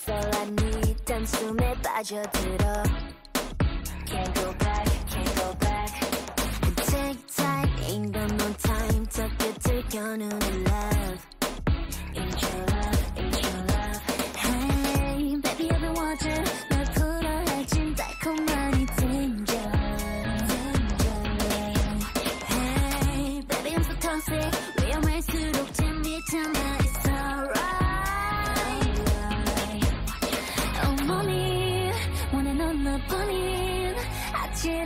That's all I need 단숨에 빠져들어 Can't go back, can't go back Take time, ain't got no time 저 끝을 겨누는 love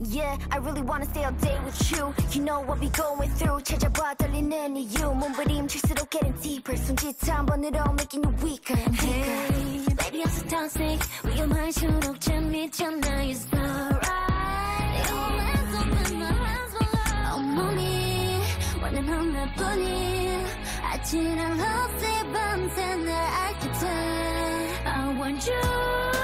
Yeah, I really wanna stay all day with you You know what we going through 찾아봐 떨리는 이유 몸부림칠수록 getting deeper 손짓 한 번으로 making you weaker and weaker Hey, baby I'm so toxic 위험할수록 재밌잖아 It's alright Your hands up in my hands for love 온몸이 원해 넌 나뿐인 아찔한 love 밤새 날 알게 돼 I want you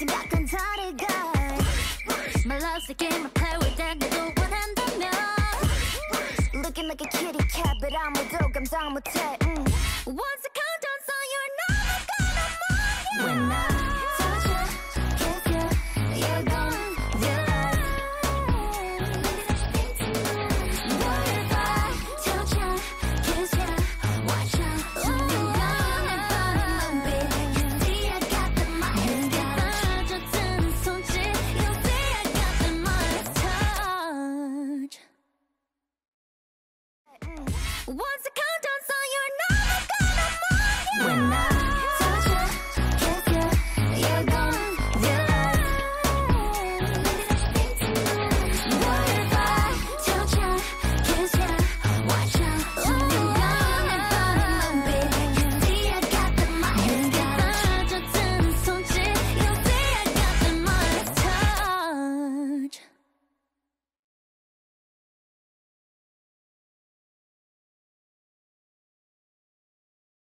생각한 again. My love's a game I play with and 나도 원한다면 Looking like a kitty cat but I'm 못해 mm. Once